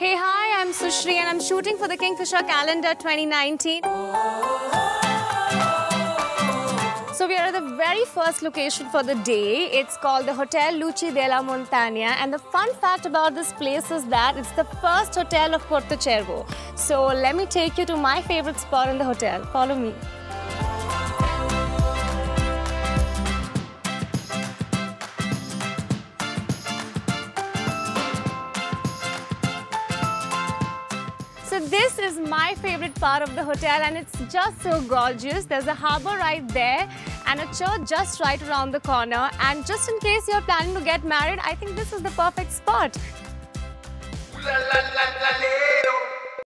Hey, hi, I'm Sushrii and I'm shooting for the Kingfisher Calendar 2019. So we are at the very first location for the day. It's called the Hotel Luci della Montagna. And the fun fact about this place is that it's the first hotel of Porto Cervo. So let me take you to my favorite spot in the hotel. Follow me. So this is my favorite part of the hotel and it's just so gorgeous. There's a harbor right there and a church just right around the corner. And just in case you're planning to get married, I think this is the perfect spot. La la la.